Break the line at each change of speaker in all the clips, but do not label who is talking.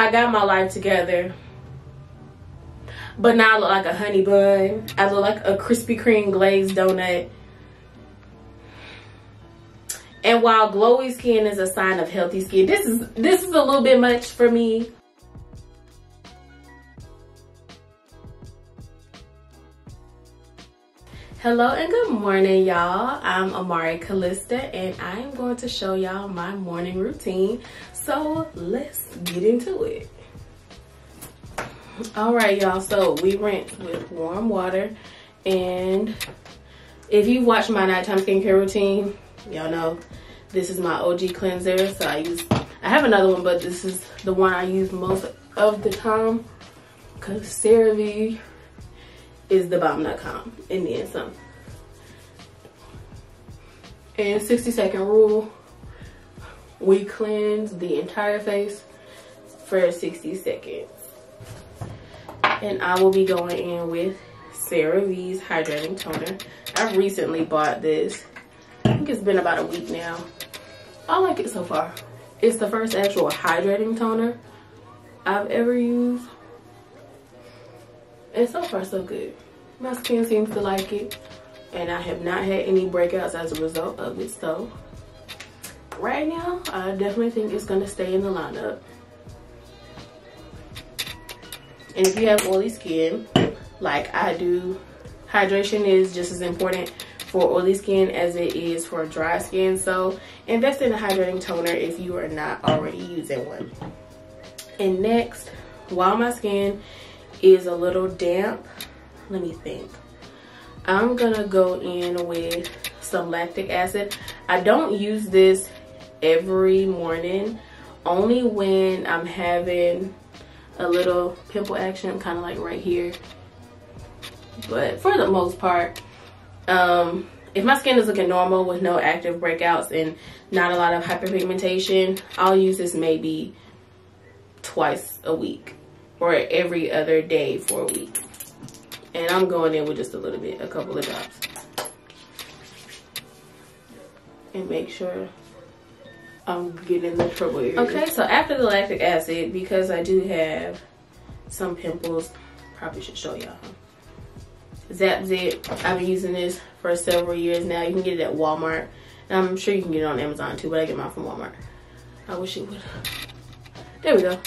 I got my life together. But now I look like a honey bun. I look like a Krispy Kreme glazed donut. And while glowy skin is a sign of healthy skin, this is this is a little bit much for me. Hello and good morning, y'all. I'm Amari Callista and I am going to show y'all my morning routine. So let's get into it. All right, y'all. So we rinse with warm water and if you've watched my nighttime skincare routine, y'all know this is my OG cleanser. So I use, I have another one, but this is the one I use most of the time because CeraVe is the bomb.com and then some. And 60 second rule, we cleanse the entire face for 60 seconds. And I will be going in with CeraVe's Hydrating Toner. I recently bought this. I think it's been about a week now. I like it so far. It's the first actual hydrating toner I've ever used. And so far, so good. My skin seems to like it. And I have not had any breakouts as a result of it. So, right now, I definitely think it's going to stay in the lineup. And if you have oily skin, like I do, hydration is just as important for oily skin as it is for dry skin. So invest in a hydrating toner if you are not already using one. And next, while my skin is a little damp, let me think. I'm gonna go in with some lactic acid. I don't use this every morning, only when I'm having a little pimple action, kind of like right here. But for the most part, um, if my skin is looking normal with no active breakouts and not a lot of hyperpigmentation, I'll use this maybe twice a week or every other day for a week. And I'm going in with just a little bit, a couple of drops. And make sure I'm getting the trouble area. Okay, so after the lactic acid, because I do have some pimples, probably should show y'all. Zapzyt, I've been using this for several years now. You can get it at Walmart. And I'm sure you can get it on Amazon too, but I get mine from Walmart. I wish it would. There we go.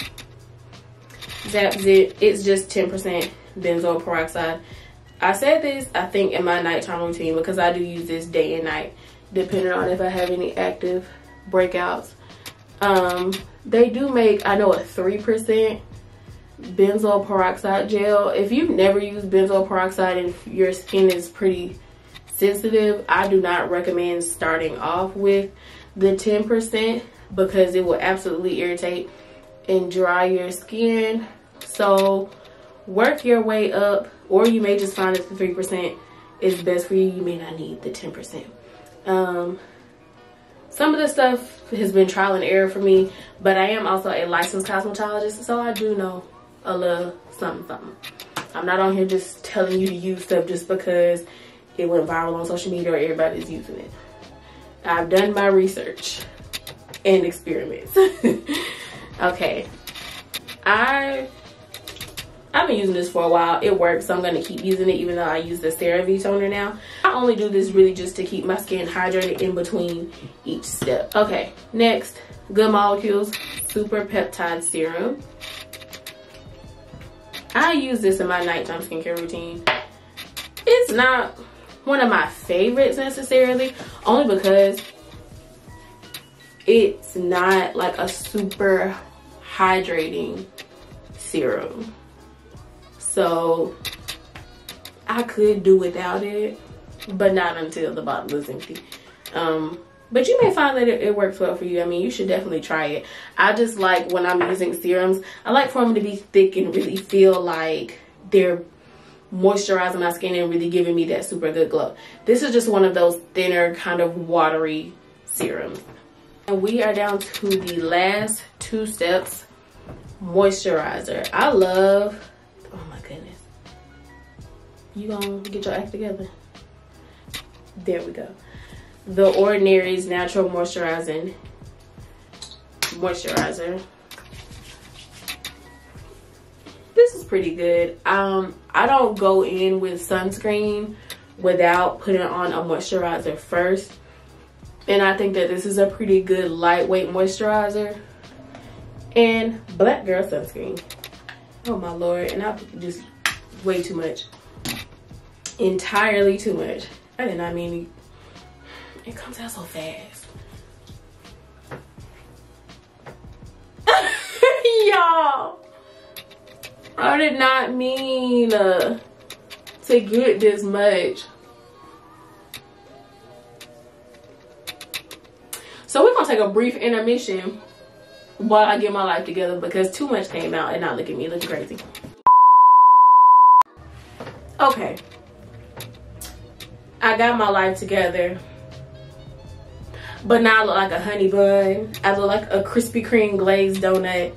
Zapzyt, it's just 10% benzoyl peroxide. I said this, I think, in my nighttime routine because I do use this day and night, depending on if I have any active breakouts. Um, they do make, I know, a 3% benzoyl peroxide gel. If you've never used benzoyl peroxide and your skin is pretty sensitive, I do not recommend starting off with the 10% because it will absolutely irritate and dry your skin. So work your way up or you may just find that the 3% is best for you. You may not need the 10%. Um, some of this stuff has been trial and error for me, but I am also a licensed cosmetologist, so I do know a little something, something. I'm not on here just telling you to use stuff just because it went viral on social media or everybody's using it. I've done my research and experiments. okay. I I've been using this for a while. It works, so I'm going to keep using it even though I use the CeraVe toner now. I only do this really just to keep my skin hydrated in between each step. Okay, next, Good Molecules Super Peptide Serum. I use this in my nighttime skincare routine. It's not one of my favorites necessarily, only because it's not like a super hydrating serum. So I could do without it, but not until the bottle is empty. Um, but you may find that it, it, works well for you. I mean, you should definitely try it. I just like when I'm using serums, I like for them to be thick and really feel like they're moisturizing my skin and really giving me that super good glow. This is just one of those thinner kind of watery serums. And we are down to the last two steps, moisturizer. I love, oh my goodness. You gonna get your act together? There we go the Ordinary's Natural Moisturizing Moisturizer. This is pretty good. Um, I don't go in with sunscreen without putting on a moisturizer first. And I think that this is a pretty good lightweight moisturizer. And black girl sunscreen. Oh my lord. And I just way too much. Entirely too much. I did not mean it comes out so fast. Y'all. I did not mean uh, to get this much. Gonna take a brief intermission while I get my life together because too much came out and not look at me looking crazy. Okay. I got my life together. But now I look like a honey bun. I look like a Krispy Kreme glazed donut.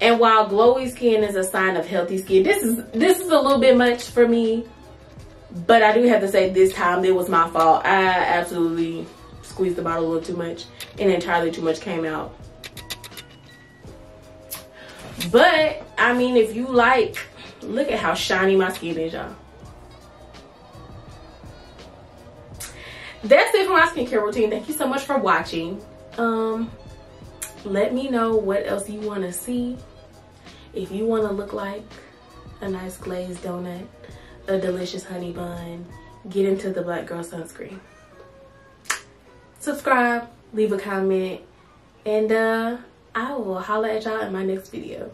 And while glowy skin is a sign of healthy skin, this is this is a little bit much for me. But I do have to say this time it was my fault. I absolutely squeezed the bottle a little too much and entirely too much came out. But I mean if you like, look at how shiny my skin is, y'all. That's it for my skincare routine. Thank you so much for watching. Um, let me know what else you want to see if you want to look like a nice glazed donut, a delicious honey bun, get into the Black Girl Sunscreen. Subscribe, leave a comment, and uh, I will holler at y'all in my next video.